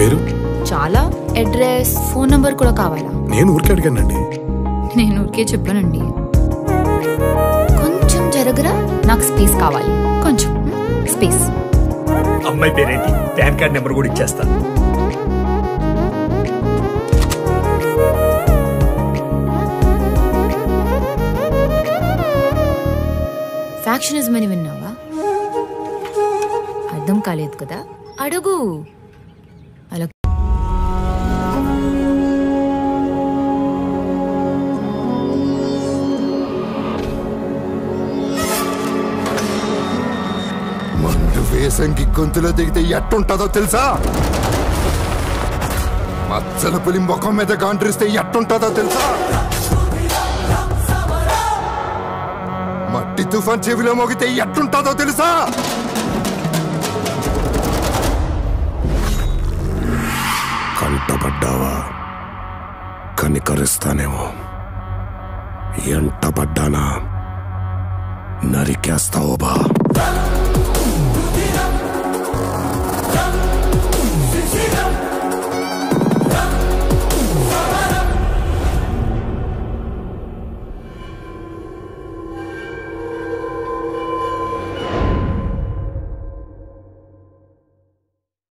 పేరు? చాలా. Address phone number కూడా కావాలా? నేను ఊరికే అడిగానండి. నేను ఊరికే చెప్పానండి. కొంచెం జరగరా? నాకు స్పేస్ కావాలి. కొంచెం స్పేస్. అమ్మాయి పేరేంటి? పాన్ కార్డ్ నెంబర్ కూడా ఇచ్చేస్తా. ఫ్యాక్షనిజం అని విన్నావా? అర్థం కాలేదు కదా? అడుగు. దేశంకి గొంతులో దిగితే ఎట్టుంటుందో తెలుసా? మచ్చల పులి ముఖం మీద గాండ్రిస్తే ఎట్టుంటుందో తెలుసా? మట్టి తుఫాన్ చెవిలో మోగితే ఎట్టుంటుందో తెలుసా? కంటపడ్డావా? కనికరిస్తానేమో. ఎంటపడ్డానా? నరికేస్తావు బా